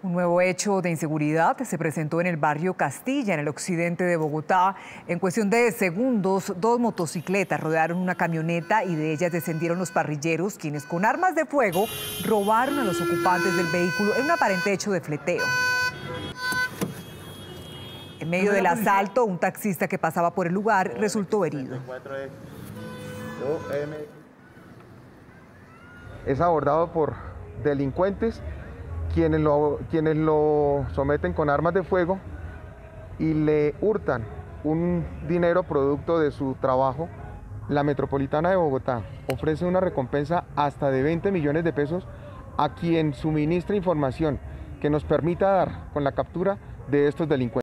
Un nuevo hecho de inseguridad se presentó en el barrio Castilla, en el occidente de Bogotá. En cuestión de segundos, dos motocicletas rodearon una camioneta y de ellas descendieron los parrilleros, quienes con armas de fuego robaron a los ocupantes del vehículo en un aparente hecho de fleteo. En medio del asalto, un taxista que pasaba por el lugar resultó herido. Es abordado por delincuentes quienes lo, quienes lo someten con armas de fuego y le hurtan un dinero producto de su trabajo, la Metropolitana de Bogotá ofrece una recompensa hasta de 20 millones de pesos a quien suministre información que nos permita dar con la captura de estos delincuentes.